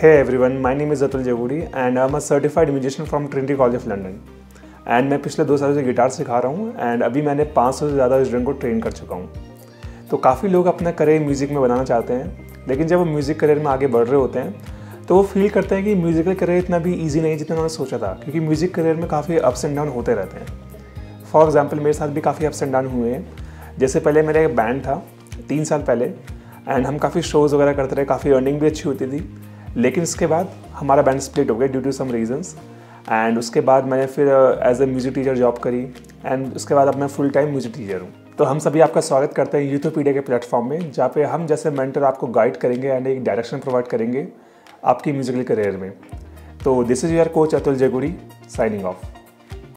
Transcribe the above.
Hey everyone, my name is Atul Javudi and I'm a certified musician from Trinity College of London. And मैं पिछले दो सालों से guitar सिखा रहा हूँ एंड अभी मैंने 500 से ज़्यादा स्टूडेंट को ट्रेन कर चुका हूँ। तो काफ़ी लोग अपना करियर म्यूज़िक में बनाना चाहते हैं लेकिन जब वो म्यूज़िक करियर में आगे बढ़ रहे होते हैं तो वो फील करते हैं कि म्यूज़िकल करियर इतना भी ईजी नहीं जितना उन्होंने सोचा था क्योंकि म्यूज़िक करियर में काफ़ी अप्स एंड डाउन होते रहते हैं। फॉर एग्ज़ाम्पल मेरे साथ भी काफ़ी अप्स एंड डाउन हुए हैं। जैसे पहले मेरा एक बैंड था तीन साल पहले एंड हम काफ़ी शोज़ वगैरह करते रहे काफ़ी अर्निंग भी अच्छी होती थी। लेकिन उसके बाद हमारा बैंड स्प्लिट हो गया due to some reasons and उसके बाद मैंने फिर as a music teacher job करी. एंड उसके बाद अब मैं फुल टाइम म्यूज़िक टीचर हूँ. तो हम सभी आपका स्वागत करते हैं यूथोपीडिया के प्लेटफॉर्म में, जहाँ पे हम जैसे मेंटर आपको गाइड करेंगे एंड एक डायरेक्शन प्रोवाइड करेंगे आपकी म्यूजिकल करियर में. तो this is your coach Atul Jagudi signing off